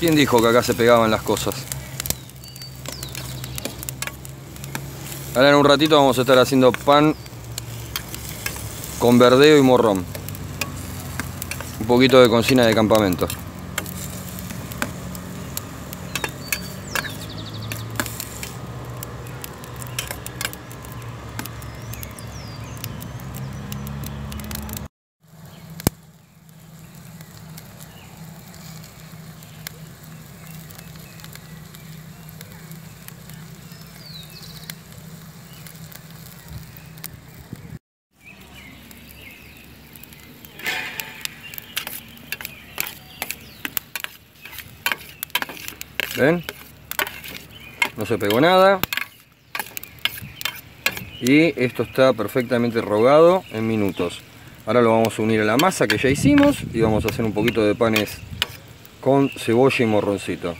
¿Quién dijo que acá se pegaban las cosas? Ahora en un ratito vamos a estar haciendo pan con verdeo y morrón. Un poquito de cocina de campamento. ¿Ven? No se pegó nada. Y esto está perfectamente rogado en minutos. Ahora lo vamos a unir a la masa que ya hicimos y vamos a hacer un poquito de panes con cebolla y morroncito.